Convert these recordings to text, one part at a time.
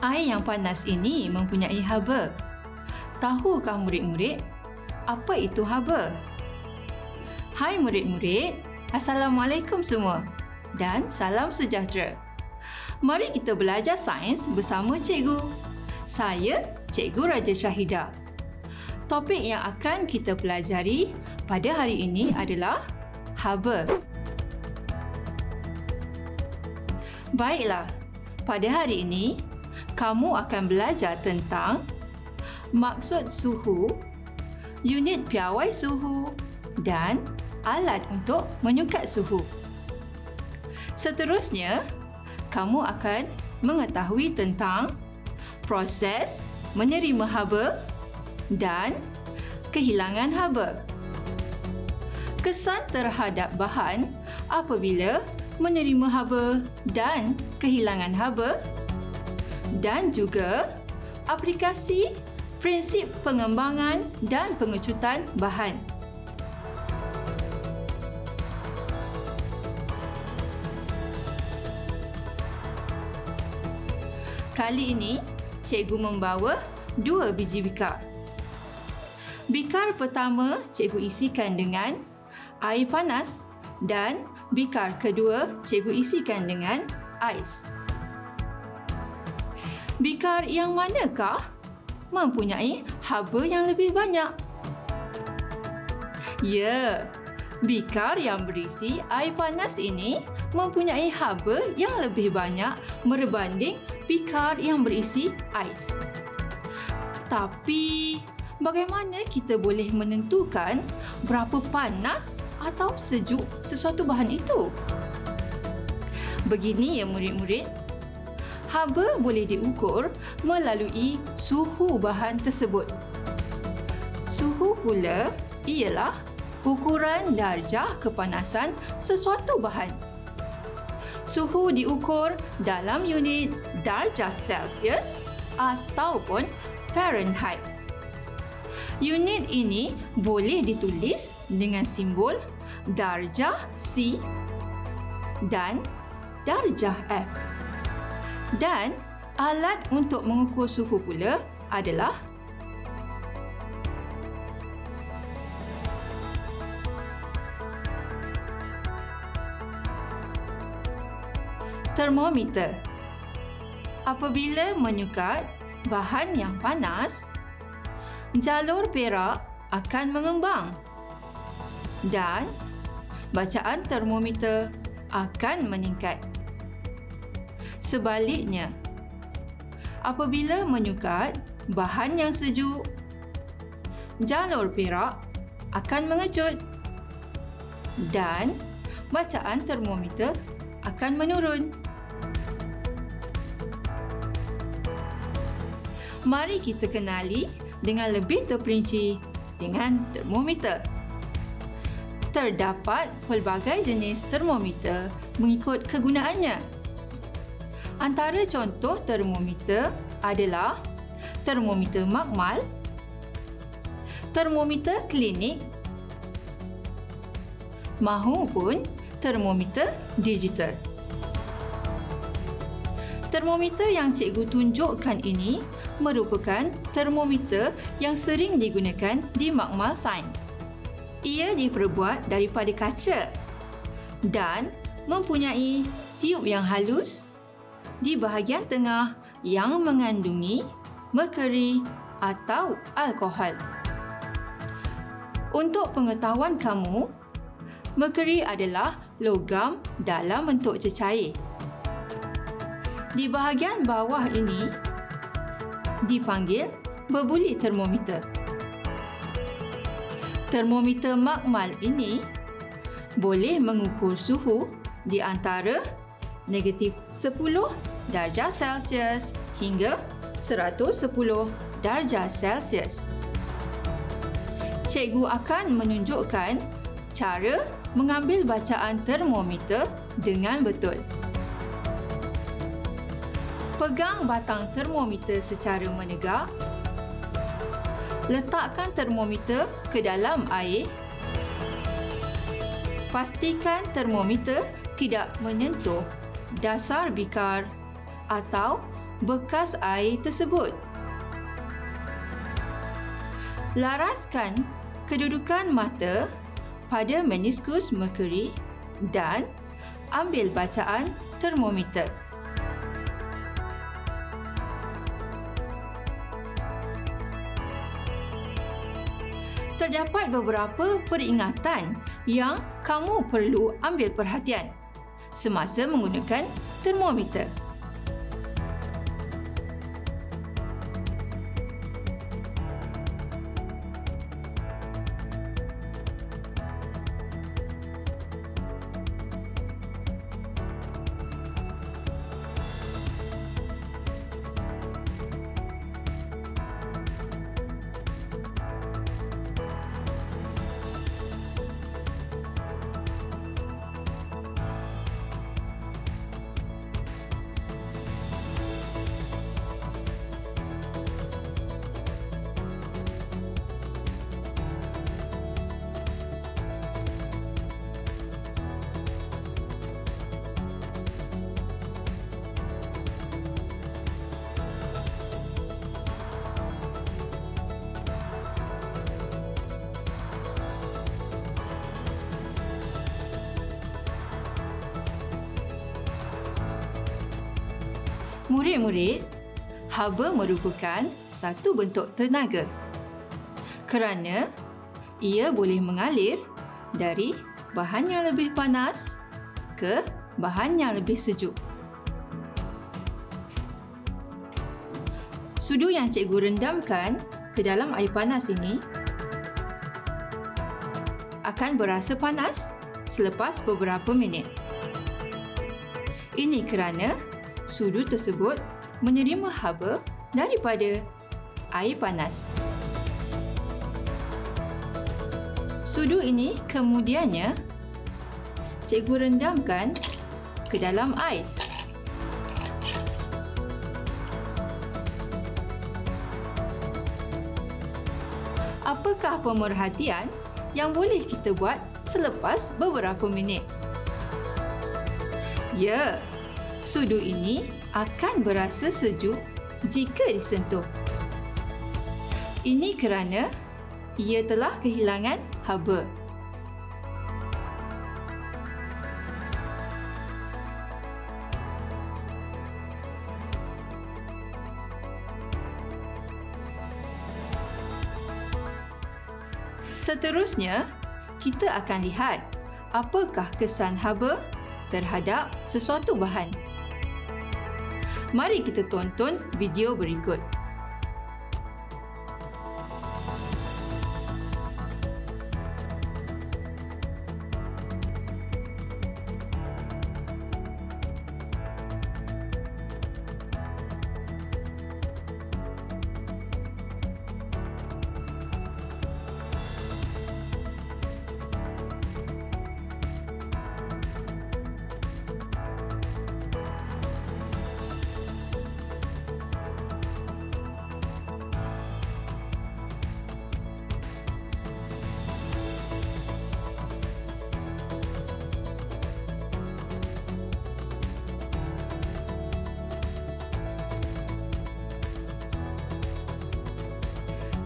Air yang panas ini mempunyai haba. Tahukah murid-murid apa itu haba? Hai murid-murid, Assalamualaikum semua dan salam sejahtera. Mari kita belajar sains bersama cikgu. Saya Cikgu Raja Syahida. Topik yang akan kita pelajari pada hari ini adalah haba. Baiklah, pada hari ini kamu akan belajar tentang maksud suhu, unit piawai suhu dan alat untuk menyukat suhu. Seterusnya, kamu akan mengetahui tentang proses menerima haba dan kehilangan haba. Kesan terhadap bahan apabila menerima haba dan kehilangan haba dan juga aplikasi prinsip pengembangan dan pengecutan bahan. Kali ini, cikgu membawa dua biji bikar. Bikar pertama cikgu isikan dengan air panas dan bikar kedua cikgu isikan dengan ais. Bikar yang manakah mempunyai haba yang lebih banyak? Ya, bikar yang berisi air panas ini mempunyai haba yang lebih banyak berbanding bikar yang berisi ais. Tapi, bagaimana kita boleh menentukan berapa panas atau sejuk sesuatu bahan itu? Begini ya murid-murid, haba boleh diukur melalui suhu bahan tersebut. Suhu pula ialah ukuran darjah kepanasan sesuatu bahan. Suhu diukur dalam unit darjah Celsius ataupun Fahrenheit. Unit ini boleh ditulis dengan simbol darjah C dan darjah F. Dan alat untuk mengukur suhu pula adalah termometer. Apabila menyukat bahan yang panas, jalur perak akan mengembang dan bacaan termometer akan meningkat. Sebaliknya, apabila menyukat bahan yang sejuk, jalur perak akan mengecut dan bacaan termometer akan menurun. Mari kita kenali dengan lebih terperinci dengan termometer. Terdapat pelbagai jenis termometer mengikut kegunaannya. Antara contoh termometer adalah termometer makmal, termometer klinik mahupun termometer digital. Termometer yang cikgu tunjukkan ini merupakan termometer yang sering digunakan di makmal sains. Ia diperbuat daripada kaca dan mempunyai tiub yang halus di bahagian tengah yang mengandungi merkuri atau alkohol. Untuk pengetahuan kamu, merkuri adalah logam dalam bentuk cecair. Di bahagian bawah ini dipanggil berbuli termometer. Termometer makmal ini boleh mengukur suhu di antara negatif 10 darjah Celsius hingga 110 darjah Celsius. Cikgu akan menunjukkan cara mengambil bacaan termometer dengan betul. Pegang batang termometer secara menegak. Letakkan termometer ke dalam air. Pastikan termometer tidak menyentuh dasar bikar atau bekas air tersebut. Laraskan kedudukan mata pada meniskus merkuri dan ambil bacaan termometer. Terdapat beberapa peringatan yang kamu perlu ambil perhatian semasa menggunakan termometer. Murid-murid, haba merupakan satu bentuk tenaga kerana ia boleh mengalir dari bahan yang lebih panas ke bahan yang lebih sejuk. Sudu yang cikgu rendamkan ke dalam air panas ini akan berasa panas selepas beberapa minit. Ini kerana sudu tersebut menerima haba daripada air panas. Sudu ini kemudiannya cikgu rendamkan ke dalam ais. Apakah pemerhatian yang boleh kita buat selepas beberapa minit? Ya, sudu ini akan berasa sejuk jika disentuh. Ini kerana ia telah kehilangan haba. Seterusnya, kita akan lihat apakah kesan haba terhadap sesuatu bahan. Mari kita tonton video berikut.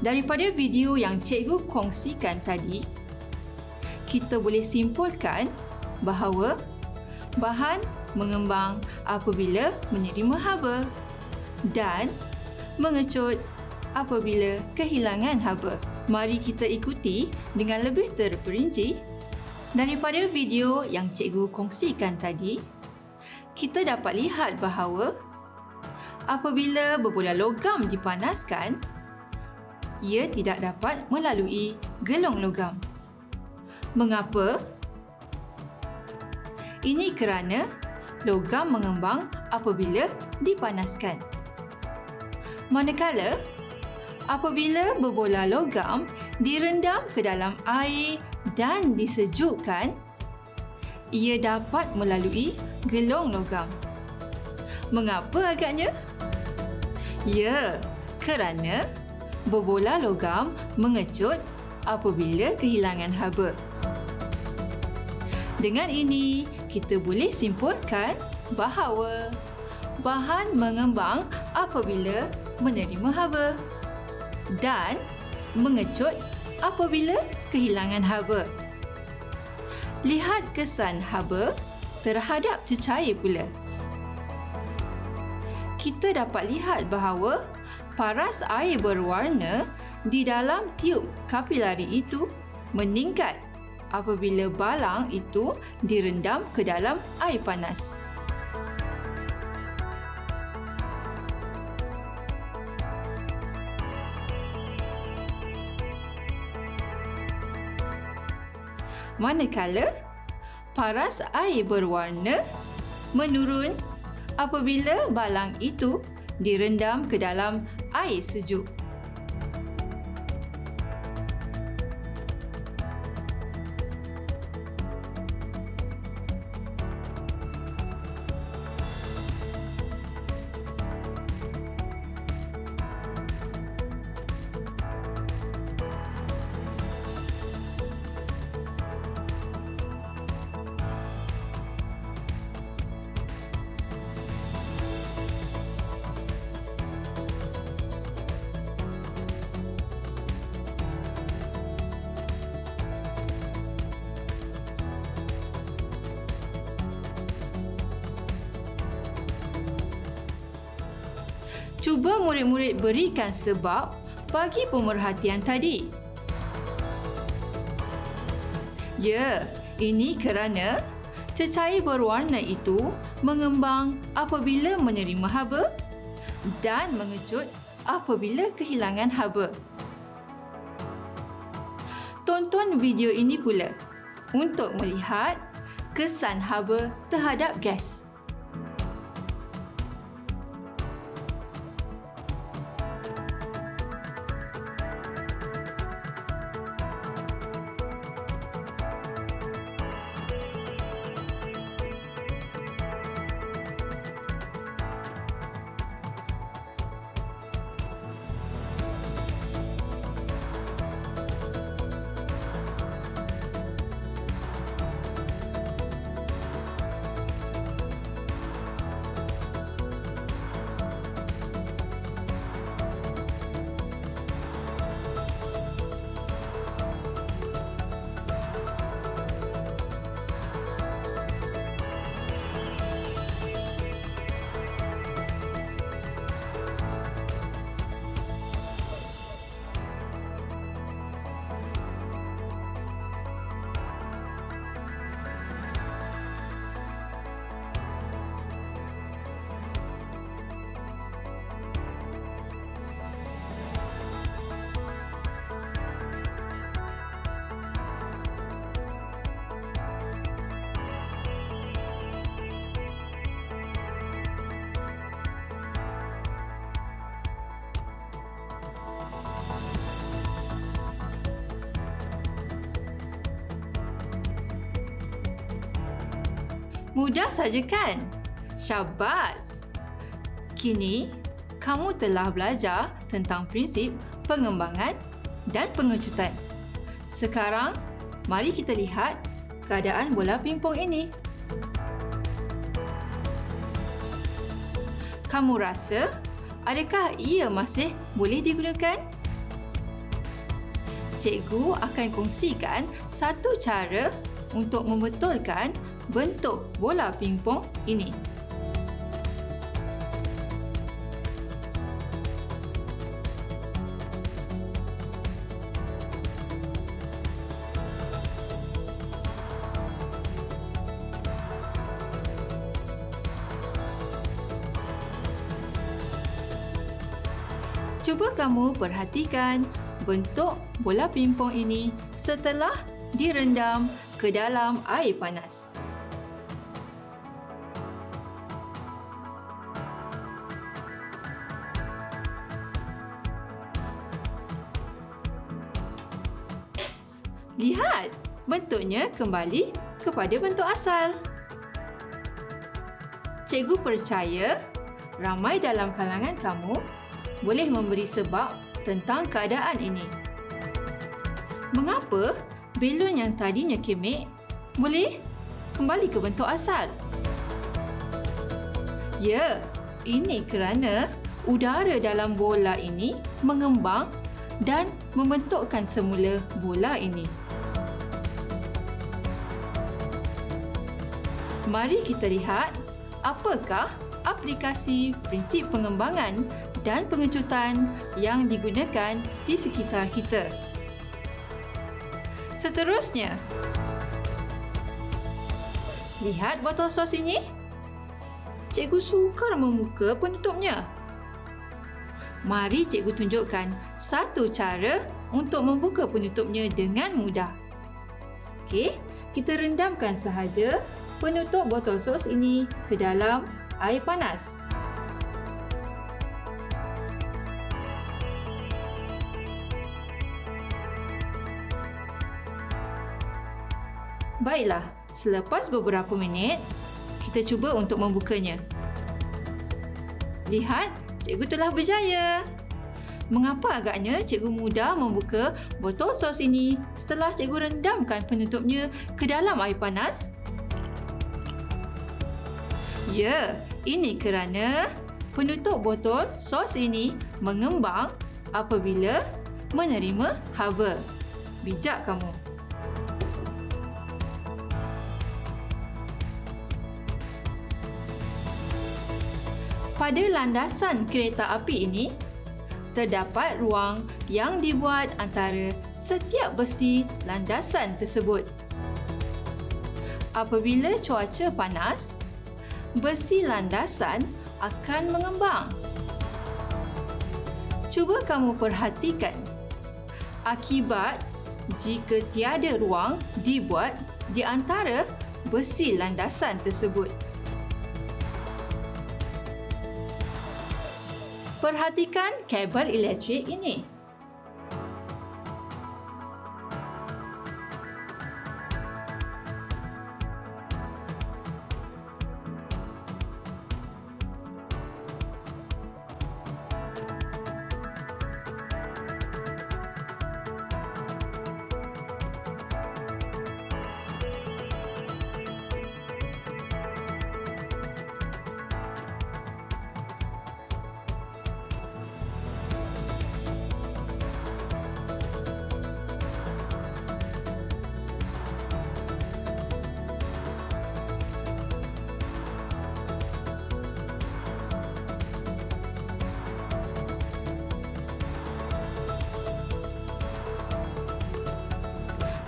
Daripada video yang cikgu kongsikan tadi, kita boleh simpulkan bahawa bahan mengembang apabila menerima haba dan mengecut apabila kehilangan haba. Mari kita ikuti dengan lebih terperinci daripada video yang cikgu kongsikan tadi. Kita dapat lihat bahawa apabila berbola logam dipanaskan, ia tidak dapat melalui gelong logam. Mengapa? Ini kerana logam mengembang apabila dipanaskan. Manakala apabila berbola logam direndam ke dalam air dan disejukkan, ia dapat melalui gelong logam. Mengapa agaknya? Ya, kerana berbola logam mengecut apabila kehilangan haba. Dengan ini, kita boleh simpulkan bahawa bahan mengembang apabila menerima haba dan mengecut apabila kehilangan haba. Lihat kesan haba terhadap cecair pula. Kita dapat lihat bahawa paras air berwarna di dalam tiub kapilari itu meningkat apabila balang itu direndam ke dalam air panas. Manakala paras air berwarna menurun apabila balang itu direndam ke dalam air sejuk. Berikan sebab bagi pemerhatian tadi. Ya, ini kerana cecair berwarna itu mengembang apabila menerima haba dan mengecut apabila kehilangan haba. Tonton video ini pula untuk melihat kesan haba terhadap gas. Mudah saja kan? Syabas! Kini, kamu telah belajar tentang prinsip pengembangan dan pengecutan. Sekarang, mari kita lihat keadaan bola pingpong ini. Kamu rasa adakah ia masih boleh digunakan? Cikgu akan kongsikan satu cara untuk membetulkan bentuk bola pingpong ini. Cuba kamu perhatikan bentuk bola pingpong ini setelah direndam ke dalam air panas. Bentuknya kembali kepada bentuk asal. Cikgu percaya ramai dalam kalangan kamu boleh memberi sebab tentang keadaan ini. Mengapa belon yang tadinya kemek boleh kembali ke bentuk asal? Ya, Ini kerana udara dalam bola ini mengembang dan membentukkan semula bola ini. Mari kita lihat apakah aplikasi prinsip pengembangan dan pengecutan yang digunakan di sekitar kita. Seterusnya, lihat botol sos ini. Cikgu sukar membuka penutupnya. Mari cikgu tunjukkan satu cara untuk membuka penutupnya dengan mudah. Okey, kita rendamkan sahaja penutup botol sos ini ke dalam air panas. Baiklah, selepas beberapa minit, kita cuba untuk membukanya. Lihat, cikgu telah berjaya. Mengapa agaknya cikgu mudah membuka botol sos ini setelah cikgu rendamkan penutupnya ke dalam air panas? Ya, ini kerana penutup botol sos ini mengembang apabila menerima haba. Bijak kamu. Pada landasan kereta api ini, terdapat ruang yang dibuat antara setiap besi landasan tersebut. Apabila cuaca panas, besi landasan akan mengembang. Cuba kamu perhatikan akibat jika tiada ruang dibuat di antara besi landasan tersebut. Perhatikan kabel elektrik ini.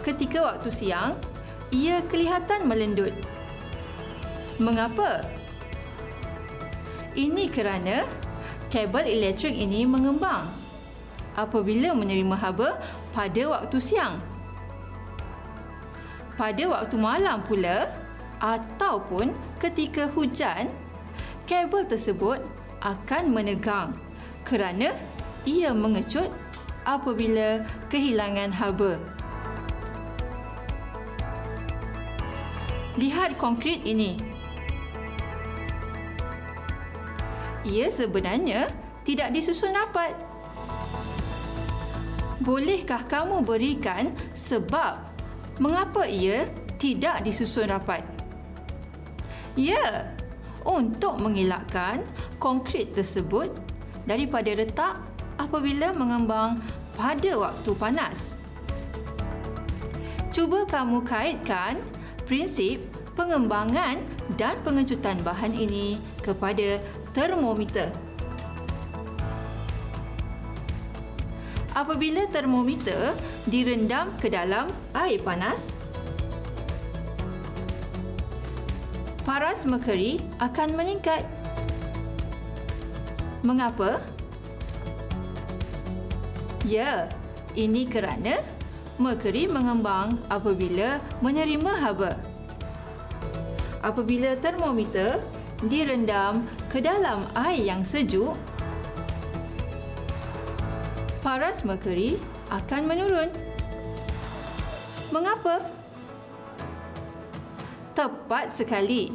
Ketika waktu siang, ia kelihatan melendut. Mengapa? Ini kerana kabel elektrik ini mengembang apabila menerima haba pada waktu siang. Pada waktu malam pula ataupun ketika hujan, kabel tersebut akan menegang kerana ia mengecut apabila kehilangan haba. Lihat konkrit ini. Ia sebenarnya tidak disusun rapat. Bolehkah kamu berikan sebab mengapa ia tidak disusun rapat? Ya, untuk mengelakkan konkrit tersebut daripada retak apabila mengembang pada waktu panas. Cuba kamu kaitkan prinsip pengembangan dan pengecutan bahan ini kepada termometer. Apabila termometer direndam ke dalam air panas, paras merkuri akan meningkat. Mengapa? Ya, ini kerana merkuri mengembang apabila menerima haba. Apabila termometer direndam ke dalam air yang sejuk, paras merkuri akan menurun. Mengapa? Tepat sekali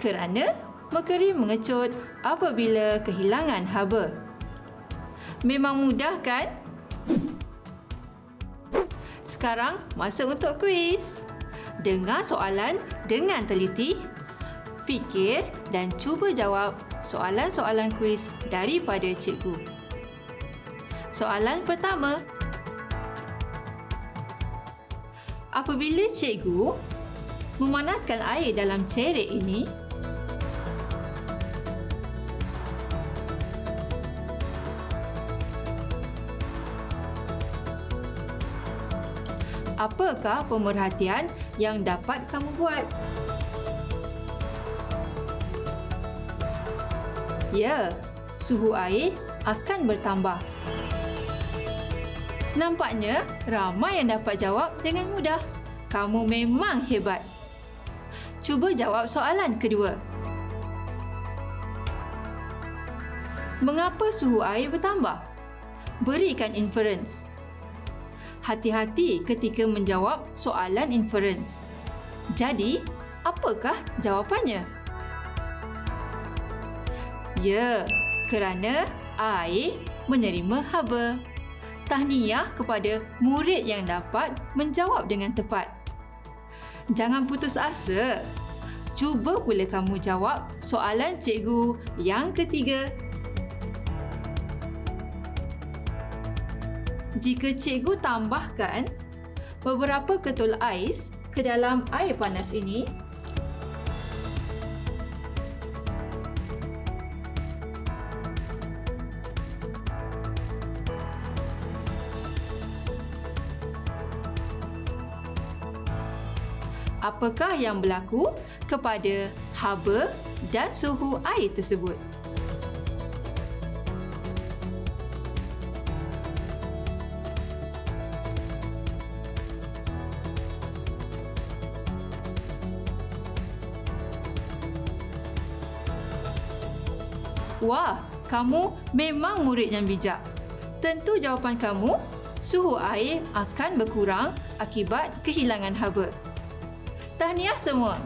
kerana merkuri mengecut apabila kehilangan haba. Memang mudah kan? Sekarang masa untuk kuis. Dengar soalan dengan teliti. fikir dan cuba jawab soalan-soalan kuis daripada cikgu. Soalan pertama. Apabila cikgu memanaskan air dalam cerek ini, apakah pemerhatian yang dapat kamu buat? Ya, suhu air akan bertambah. Nampaknya ramai yang dapat jawab dengan mudah. Kamu memang hebat. Cuba jawab soalan kedua. Mengapa suhu air bertambah? Berikan inference. Hati-hati ketika menjawab soalan inference. Jadi, apakah jawapannya? Ya, kerana air menerima haba. Tahniah kepada murid yang dapat menjawab dengan tepat. Jangan putus asa. Cuba pula kamu jawab soalan cikgu yang ketiga. Jika cikgu tambahkan beberapa ketul ais ke dalam air panas ini, apakah yang berlaku kepada haba dan suhu air tersebut. Wah, kamu memang murid yang bijak. Tentu jawapan kamu, suhu air akan berkurang akibat kehilangan haba. Tahniah semua.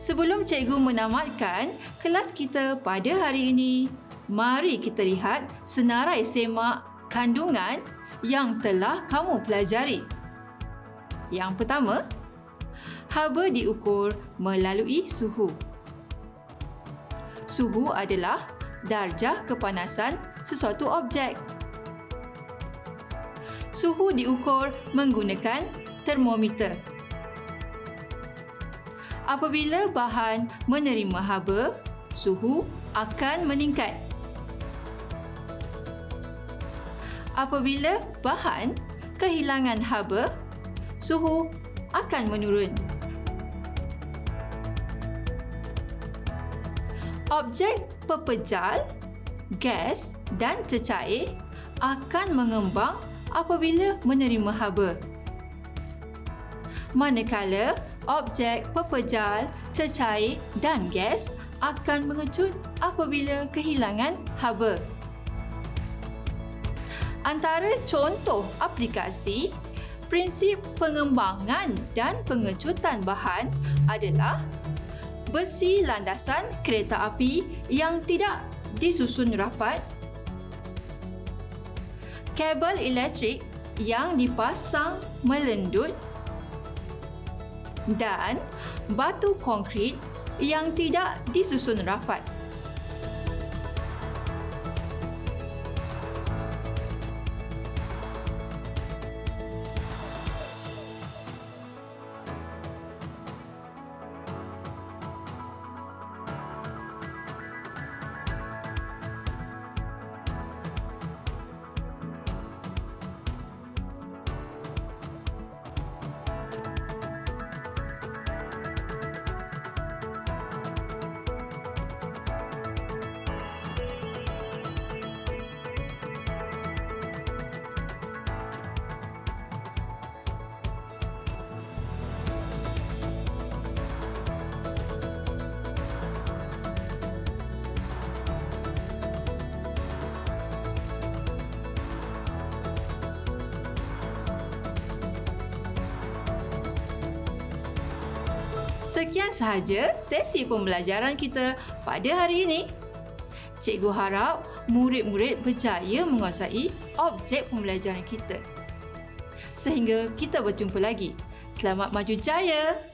Sebelum cikgu menamatkan kelas kita pada hari ini, mari kita lihat senarai semak kandungan yang telah kamu pelajari. Yang pertama, haba diukur melalui suhu. Suhu adalah darjah kepanasan sesuatu objek. Suhu diukur menggunakan termometer. Apabila bahan menerima haba, suhu akan meningkat. Apabila bahan kehilangan haba, suhu akan menurun. Objek pepejal, gas dan cecair akan mengembang apabila menerima haba manakala objek pepejal, cecair dan gas akan mengecut apabila kehilangan haba. Antara contoh aplikasi, prinsip pengembangan dan pengecutan bahan adalah besi landasan kereta api yang tidak disusun rapat, kabel elektrik yang dipasang melendut dan batu konkrit yang tidak disusun rapat. Sekian sahaja sesi pembelajaran kita pada hari ini. Cikgu harap murid-murid berjaya menguasai objek pembelajaran kita. Sehingga kita berjumpa lagi. Selamat maju jaya!